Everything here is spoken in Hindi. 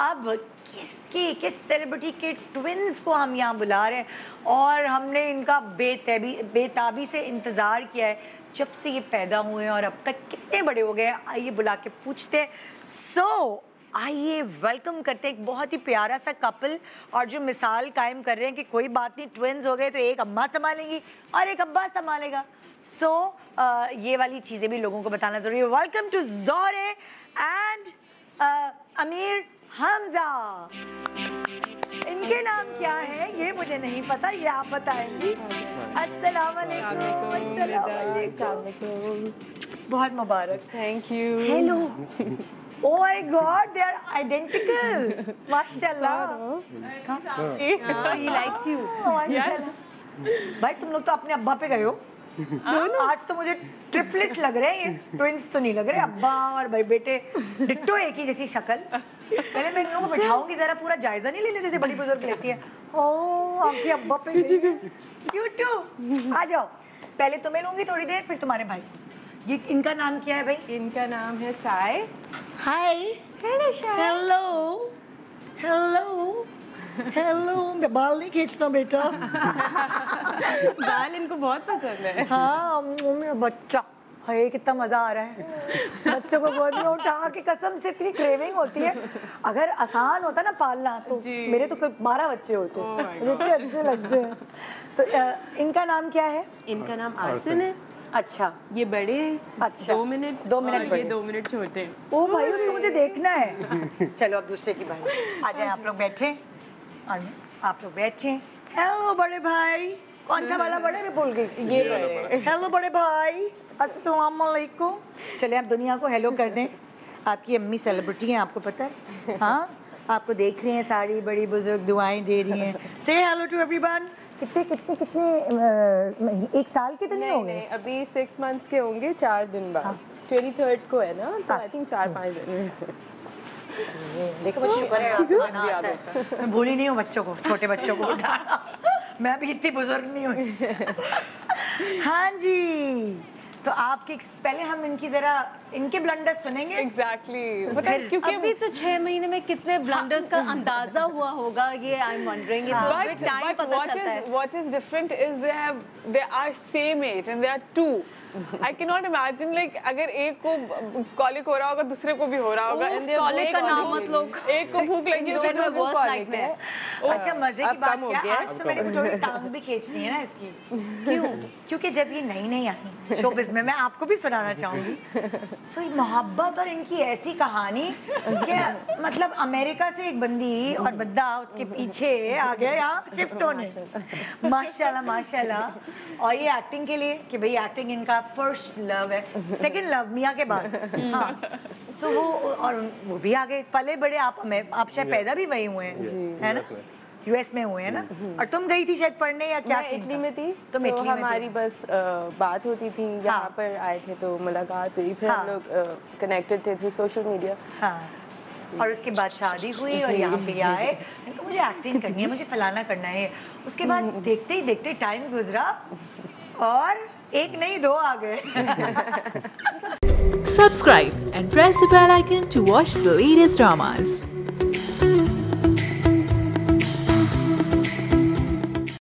अब किसके किस सेलिब्रिटी के ट्विंस को हम यहाँ बुला रहे हैं? और हमने इनका बेतबी बेताबी से इंतज़ार किया है। जब से ये पैदा हुए हैं और अब तक कितने बड़े हो गए हैं आइए बुला के पूछते हैं। सो so, आइए वेलकम करते हैं एक बहुत ही प्यारा सा कपल और जो मिसाल कायम कर रहे हैं कि कोई बात नहीं ट्विंस हो गए तो एक अम्मा संभालेंगी और एक अब्बा संभालेगा। सो so, uh, ये वाली चीज़ें भी लोगों को बताना ज़रूरी है। वेलकम टू जोरे एंड हमजा इनके नाम क्या है ये मुझे नहीं पता ये आप बताएँगी। अस्सलाम वालेकुम बहुत मुबारक। Thank you hello Oh my God, they are identical. माशाल्लाह. he likes you. माशाल्लाह. भाई तुम लोग तो अपने अब्बा पे गए हो। आज तो मुझे ट्रिपलेट्स लग रहे हैं ये ट्विंस तो नहीं लग रहे अब्बा और भाई बेटे डिट्टो एक ही जैसी शक्ल। पहले मैं इन लोगों को बिठाऊँगी जरा पूरा जायजा नहीं ले ले जैसे बड़ी बुज़ुर्ग लेती है। ओ आँखें अब्बा पे यू टू आ जाओ। पहले तुम्हें लूँगी थोड़ी देर फिर तुम्हारे भाई। ये इनका नाम क्या है भाई? इनका नाम है Sai. Hi hello hello hello hello मैं बाल नहीं खींचता बेटा। बाल इनको बहुत पसंद है। हाँ मेरा बच्चा। है कितना मज़ा आ रहा है। बच्चों को गोद में उठा के कसम से इतनी क्रेविंग होती है। अगर आसान होता ना पालना तो मेरे तो कोई बारह बच्चे होते। Oh मुझे इतने अच्छे लगते हैं। तो इनका नाम क्या है? इनका नाम आरसन है। अच्छा। ये बड़े अच्छा। दो मिनट दो मिनट ये दो मिनट छोटे। हैं। ओ भाई उसको मुझे देखना है। चलो अब दूसरे की भाई आ जाए आप लोग बैठे। आप लोग बैठे। हेलो बड़े भाई। कौन सा वाला बड़े? मैं भूल गई। ये हेलो बड़े। भाई। अस्सलाम वालेकुम चले आप दुनिया को हेलो कर दें। आपकी अम्मी सेलिब्रिटी हैं आपको पता है? हाँ? आपको देख रही हैं सारी बड़ी बुज़ुर्ग दुआएँ दे रही हैं। से हेलो टू एवरीवन कितने कितने कितने एक साल के तो नहीं नहीं होंगे? नहीं अभी सिक्स मंथ्स के होंगे चार दिन बाद। ट्वेंटी थर्ड को है ना? तो आई अच्छा। थिंक चार पाँच दिन। देखो शुक्र है है? मैं भूली नहीं हूँ बच्चों को छोटे बच्चों को उठाना। मैं भी इतनी बुज़ुर्ग नहीं हुई हाँ जी। तो आपके पहले हम इनकी जरा इनके ब्लंडर्स सुनेंगे? एग्जैक्टली है फिर- क्योंकि अभी तो छह महीने में कितने ब्लंडर्स का अंदाज़ा हुआ होगा ये आई एम वंडरिंग ये तो But, टाइम but पता what चलता is है। what is different is they have they are same age and they are two. I cannot imagine like अगर एक को कॉलिक हो रहा होगा दूसरे को भी हो रहा होगा both का नाम मत लो। एक को भूख लगी है। अच्छा मज़े की बात क्या? आज तो मेरे को थोड़ी टांग भी खींचनी है ना इसकी। क्यों? क्योंकि जब ये नई नई आई शोबिज में मैं आपको भी सुनाना चाहूँगी। सो ये मोहब्बत और इनकी ऐसी कहानी कि मतलब अमेरिका से एक बंदी और बद्दा उसके पीछे आ गया यहाँ शिफ्ट होने। माशाल्लाह माशाल्लाह। और ये एक्टिंग के लिए कि भाई एक्टिंग इनका फ़र्स्ट लव है। सेकंड लव मियाँ के बाद। हाँ। सो वो और वो भी आ गए पले बड़े आप हमें आप शायद पैदा भी वही हुए हैं है ना? यूएस में। हुए हैं ना? और तुम गई थी शायद पढ़ने या क्या मैं इटली में थी तुम तो इटली में थी। हमारी बस अ, बात होती थी यहाँ हाँ। पर आए थे तो मुलाकात हुई फिर हाँ। हम लोग कनेक्टेड थे थ्रू सोशल मीडिया हाँ। और उसके बाद शादी हुई और यहाँ पे आए। कहा, मुझे एक्टिंग करनी है मुझे फलाना करना है। उसके बाद देखते ही देखते टाइम गुजरा और एक नहीं दो आ गए। Subscribe and press the bell icon to watch the latest dramas.